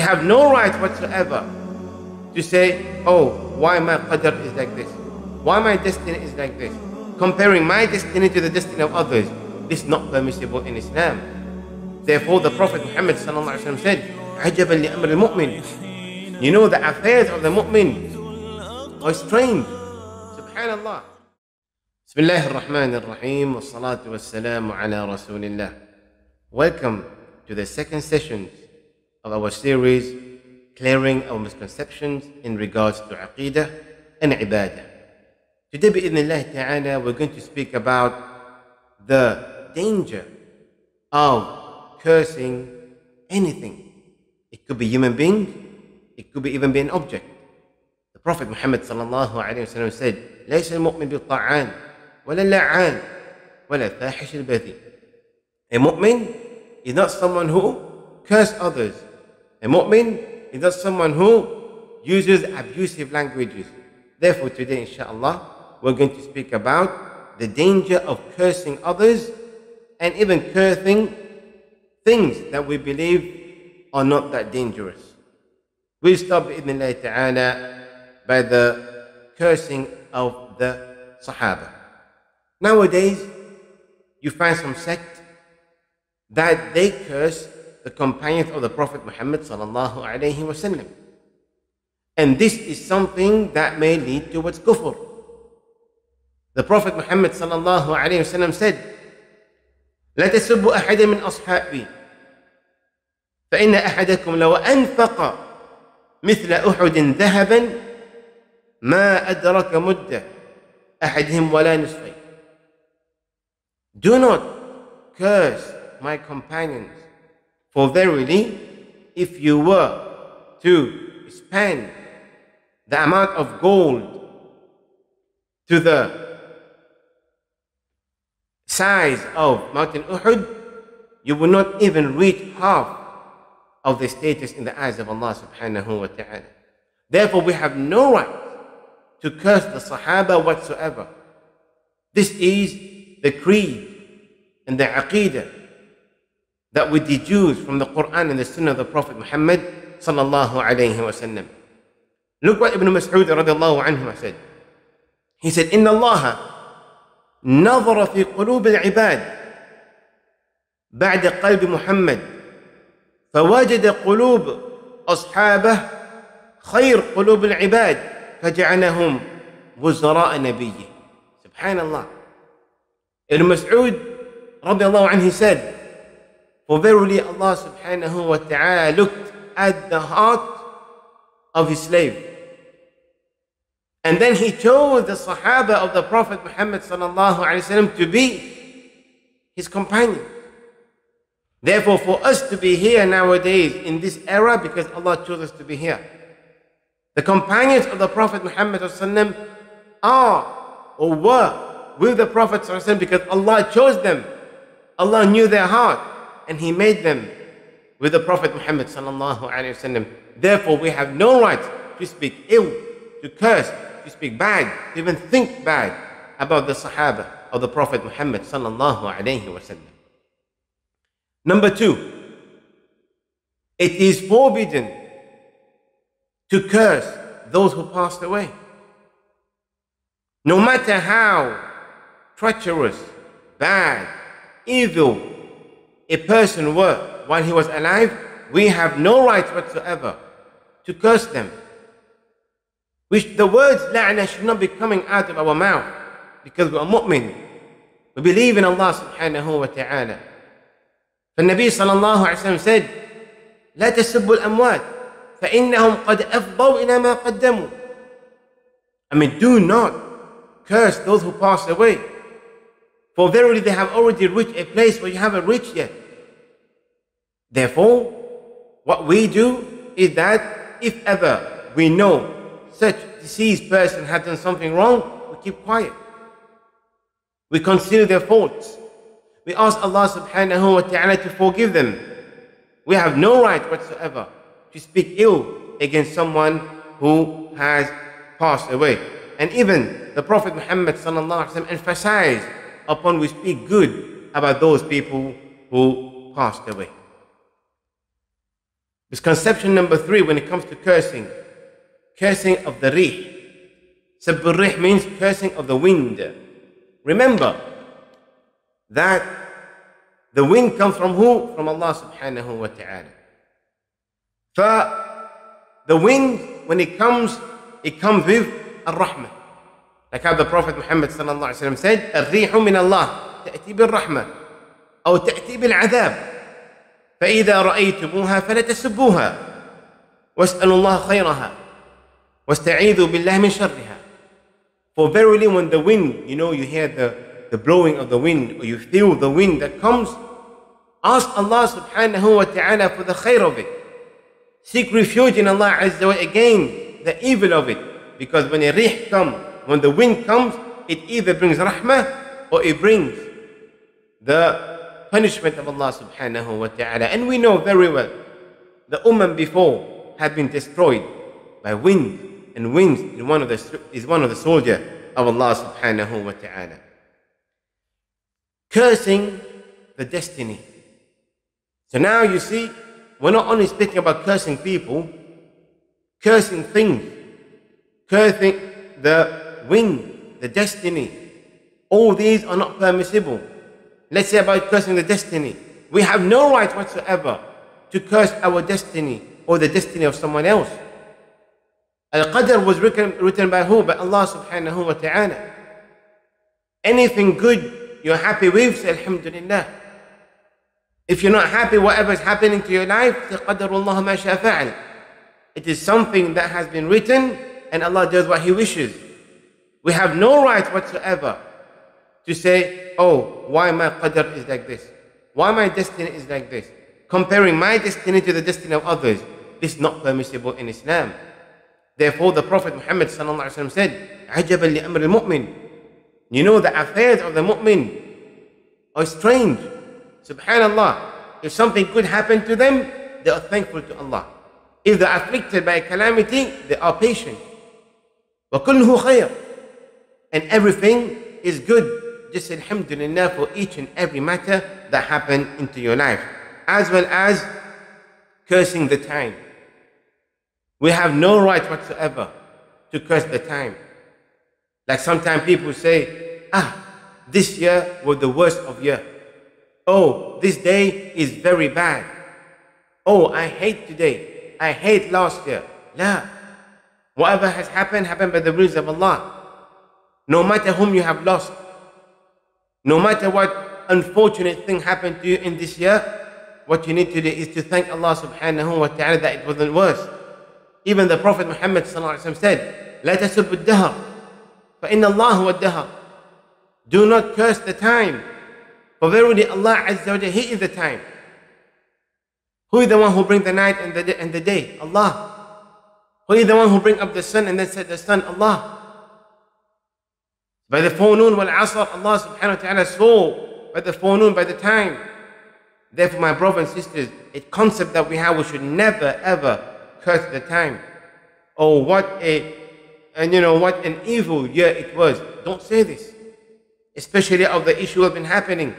We have no right whatsoever to say, oh, why my qadr is like this? Why my destiny is like this? Comparing my destiny to the destiny of others. This is not permissible in Islam. Therefore, the Prophet Muhammad said, عجبا لأمر المؤمن. You know the affairs of the mu'min are strange. Subhanallah. بسم الله الرحمن الرحيم والصلاة والسلام على رسول الله. Welcome to the second session of our series clearing our misconceptions in regards to Aqidah and Ibadah. Today, bi'idhnillah ta'ala, we're going to speak about the danger of cursing anything. It could be human being, it could be even be an object. The Prophet Muhammad sallallahu alayhi wa sallam said, ليس المؤمن بالطعان ولا اللعان ولا الفاحش البذيء. A mu'min is not someone who curse others. a mu'min is not someone who uses abusive languages. Therefore, today, inshallah, we're going to speak about the danger of cursing others and even cursing things that we believe are not that dangerous. We'll start bi'idhnillah ta'ala by the cursing of the Sahaba. Nowadays, you find some sect that they curse the companions of the Prophet Muhammad sallallahu alayhi wasallam. And this is something that may lead towards kufr. The Prophet Muhammad sallallahu alayhi wasallam said, لا تسبوا أحدا من أصحابي فإن أحدكم لو أنفق مثل أحد ذهبا ما أدرك مدة أحدهم ولا نصفين Do not curse my companions For verily, if you were to spend the amount of gold to the size of Mountain Uhud, you will not even reach half of the status in the eyes of Allah subhanahu wa ta'ala. Therefore, we have no right to curse the Sahaba whatsoever. This is the creed and the aqidah that we deduce from the Quran and the Sunnah of the Prophet Muhammad sallallahu alayhi wasallam. Look what Ibn Mas'ud radiallahu anhu said. He said, إن الله نظر في قلوب العباد بعد قلب محمد فوجد قلوب أصحابه خير قلوب العباد فجعلهم وزراء نبيه الله Ibn Mas'ud الله عنه said For verily Allah subhanahu wa ta'ala looked at the heart of his slave. And then he chose the Sahaba of the Prophet Muhammad sallallahu alayhi wasallam to be his companion. Therefore, for us to be here nowadays in this era, because Allah chose us to be here, the companions of the Prophet Muhammad are or were with the Prophet because Allah chose them. Allah knew their heart and he made them with the Prophet Muhammad sallallahu alaihi wasallam. Therefore, we have no right to speak ill, to curse, to speak bad, to even think bad about the Sahaba of the Prophet Muhammad sallallahu alaihi wasallam. Number two, it is forbidden to curse those who passed away. No matter how treacherous, bad, evil, a person were while he was alive, we have no right whatsoever to curse them. Which the words la'na should not be coming out of our mouth because we are mu'min. We believe in Allah subhanahu wa ta'ala. فالنبي صلى الله عليه وسلم said لا تسبوا الأموات فإنهم قد أفضوا إلى ما قدموا I mean do not curse those who pass away for verily they have already reached a place where you haven't reached yet Therefore, what we do is that if ever we know such deceased person has done something wrong, we keep quiet. We consider their faults. We ask Allah subhanahu wa ta'ala to forgive them. We have no right whatsoever to speak ill against someone who has passed away. And even the Prophet Muhammad sallallahu alaihi wasallam emphasized upon we speak good about those people who passed away. Misconception number three when it comes to cursing. Cursing of the rih. Sabbur rih means cursing of the wind. Remember that the wind comes from who? From Allah subhanahu wa ta'ala. For the wind, when it comes, it comes with الرحمة. Like how the Prophet Muhammad صلى الله عليه وسلم said, الريح من الله تأتي بالرحمة أو تأتي بالعذاب فإذا رأيتموها فلا تسبوها واسألوا الله خيرها واستعيذوا بالله من شرها For verily when the wind, you know, you hear the, the blowing of the wind or you feel the wind that comes, ask Allah subhanahu wa ta'ala for the khair of it. Seek refuge in Allah Azza wa again the evil of it. Because when a rih comes, when the wind comes, it either brings rahmah or it brings the punishment of Allah subhanahu wa ta'ala. And we know very well the ummah before had been destroyed by wind and winds is one of the, is one of the soldier of Allah subhanahu wa ta'ala. Cursing the destiny. So now you see, we're not only speaking about cursing people, cursing things, cursing the wind, the destiny. All these are not permissible. Let's say about cursing the destiny. We have no right whatsoever to curse our destiny or the destiny of someone else. Al-Qadr was written, written by who? By Allah subhanahu wa ta'ala. Anything good you're happy with, Alhamdulillah. If you're not happy, whatever is happening to your life, say Qadarullah ma shafa'al. It is something that has been written and Allah does what He wishes. We have no right whatsoever to say, oh, why my qadr is like this? Why my destiny is like this? Comparing my destiny to the destiny of others. This is not permissible in Islam. Therefore, the Prophet Muhammad said, عَجَبًا لِأَمْرِ الْمُؤْمِنِ You know, the affairs of the mu'min are strange. Subhanallah. If something good happened to them, they are thankful to Allah. If they're afflicted by a calamity, they are patient. وَكُلُّهُ خَيْرٌ And everything is good. Just alhamdulillah for each and every matter that happened into your life. As well as cursing the time. We have no right whatsoever to curse the time. Like sometimes people say, ah, this year was the worst of year. Oh, this day is very bad. Oh, I hate today. I hate last year. La. Whatever has happened, happened by the rules of Allah. No matter whom you have lost, no matter what unfortunate thing happened to you in this year, what you need to do is to thank Allah subhanahu wa ta'ala that it wasn't worse. Even the Prophet Muhammad said, لا تسب الدهر فإن الله هو الدهر. Do not curse the time. For verily Allah Azza wa He is the time. Who is the one who brings the night and the, and the day? Allah. Who is the one who brings up the sun and then set the sun? Allah. By the forenoon wal asr, Allah subhanahu wa ta'ala saw by the forenoon, by the time. Therefore, my brothers and sisters, a concept that we have, we should never ever curse the time. Oh, what a, and you know, what an evil year it was. Don't say this. Especially of the issue that been happening.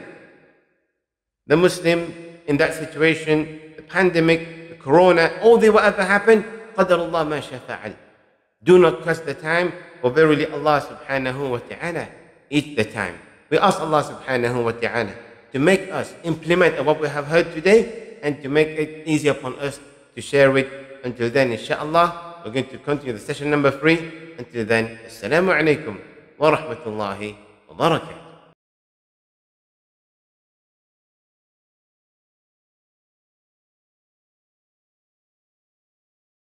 The Muslim in that situation, the pandemic, the corona, all the whatever happened, قدر الله ما شاء Do not curse the time, for verily Allah subhanahu wa ta'ala is the time. We ask Allah subhanahu wa ta'ala to make us implement what we have heard today and to make it easy upon us to share it until then, inshallah, we're going to continue the session number three. Until then, Assalamu alaikum wa rahmatullahi wa barakatuh.